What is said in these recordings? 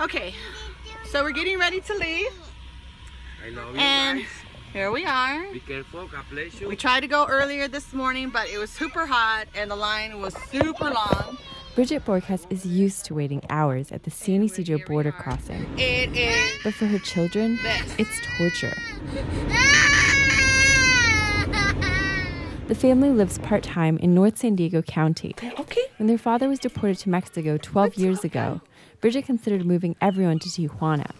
Okay, so we're getting ready to leave. I love you And guys. here we are. Be careful. God bless you. We tried to go earlier this morning, but it was super hot and the line was super long. Bridget Borkas is used to waiting hours at the San Ysidro border crossing, It is but for her children, This. it's torture. The family lives part time in North San Diego County. okay. When their father was deported to Mexico 12 years ago, Bridget considered moving everyone to Tijuana.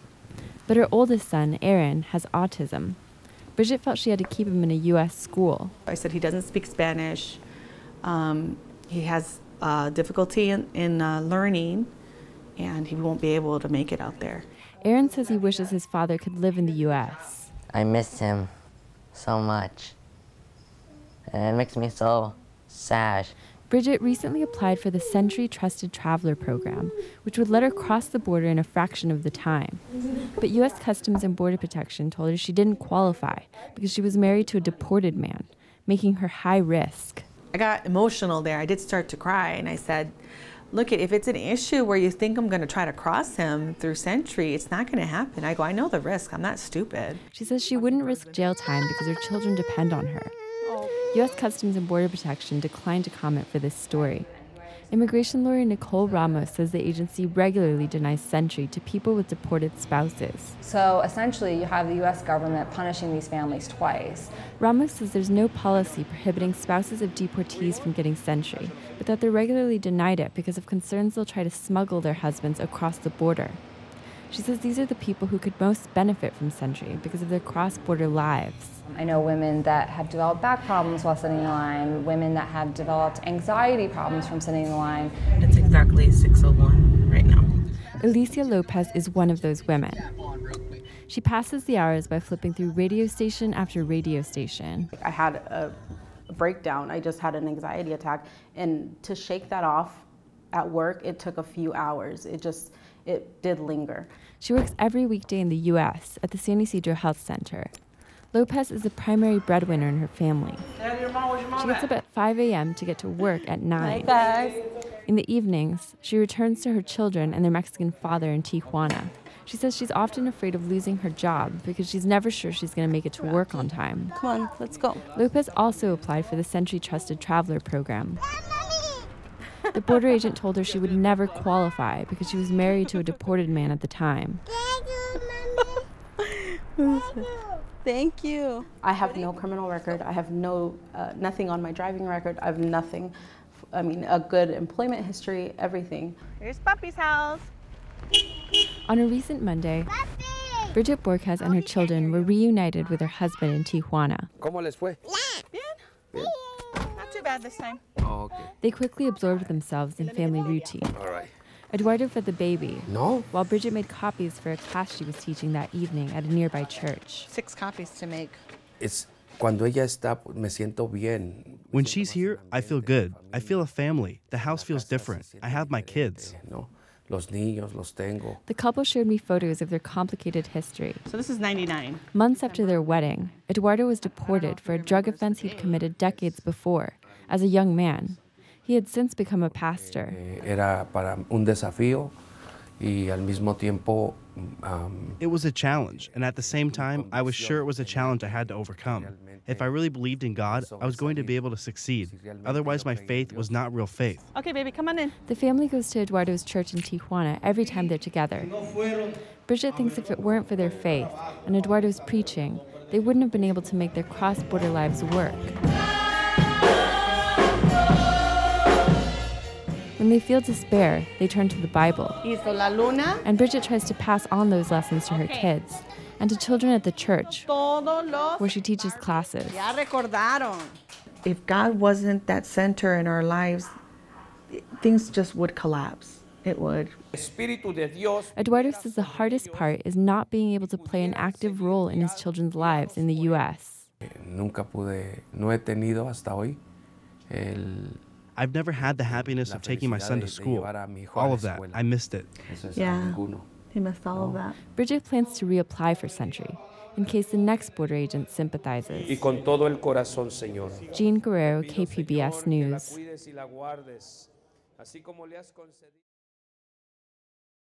But her oldest son, Aaron, has autism. Bridget felt she had to keep him in a U.S. school. I said he doesn't speak Spanish. Um, he has uh, difficulty in, in uh, learning, and he won't be able to make it out there. Aaron says he wishes his father could live in the U.S. I miss him so much. And it makes me so sad. Bridget recently applied for the SENTRI Trusted Traveler program, which would let her cross the border in a fraction of the time. But U.S. Customs and Border Protection told her she didn't qualify because she was married to a deported man, making her high risk. I got emotional there. I did start to cry, and I said, Look, if it's an issue where you think I'm going to try to cross him through SENTRI, it's not going to happen. I go, I know the risk. I'm not stupid. She says she wouldn't risk jail time because her children depend on her. U.S. Customs and Border Protection declined to comment for this story. Immigration lawyer Nicole Ramos says the agency regularly denies SENTRI to people with deported spouses. So essentially, you have the US government punishing these families twice. Ramos says there's no policy prohibiting spouses of deportees from getting SENTRI, but that they're regularly denied it because of concerns they'll try to smuggle their husbands across the border. She says these are the people who could most benefit from SENTRI because of their cross border lives. I know women that have developed back problems while sitting in line, women that have developed anxiety problems from sitting in line. It's exactly 601 right now. Alicia Lopez is one of those women. She passes the hours by flipping through radio station after radio station. I had a breakdown. I just had an anxiety attack. And to shake that off at work, it took a few hours. It just, it did linger. She works every weekday in the U.S. at the San Ysidro Health Center. Lopez is the primary breadwinner in her family. She gets up at 5 a.m. to get to work at 9. In the evenings, she returns to her children and their Mexican father in Tijuana. She says she's often afraid of losing her job because she's never sure she's going to make it to work on time. Come on, let's go. Lopez also applied for the SENTRI Trusted Traveler program. The border agent told her she would never qualify because she was married to a deported man at the time. Thank you. I have no criminal record. I have no, uh, nothing on my driving record. I have nothing. I mean, a good employment history, everything. Here's Puppy's house. On a recent Monday, Bridget Borges and her children were reunited with her husband in Tijuana. ¿Cómo les fue? Not too bad this time. Oh, okay. They quickly absorbed themselves in family routine. All right. Eduardo fed the baby, No? while Bridget made copies for a class she was teaching that evening at a nearby church. Six copies to make. Es cuando ella está, me siento bien. When she's here, I feel good. I feel a family. The house feels different. I have my kids. No, los niños los tengo. The couple showed me photos of their complicated history. So this is 99. Months after their wedding, Eduardo was deported for a drug offense he'd committed decades before as a young man. He had since become a pastor. Eh, Era para un desafío y al mismo tiempo um, It was a challenge, and at the same time, I was sure it was a challenge I had to overcome. If I really believed in God, I was going to be able to succeed. Otherwise, my faith was not real faith. Okay, baby, come on in. The family goes to Eduardo's church in Tijuana every time they're together. Bridget thinks if it weren't for their faith and Eduardo's preaching, they wouldn't have been able to make their cross border lives work. When they feel despair, they turn to the Bible. La luna. And Bridget tries to pass on those lessons to her kids and to children at the church, where she teaches classes. If God wasn't that center in our lives, things just would collapse. It would. Espíritu de Dios Eduardo says the hardest part is not being able to play an active role in his children's lives in the U.S. nunca pude, no he tenido hasta hoy el I've never had the happiness of taking my son to school. All of that, I missed it. Yeah. He missed all of that. Bridget plans to reapply for SENTRI in case the next border agent sympathizes. Y con todo el corazón, Señor. Jean Guerrero, KPBS News.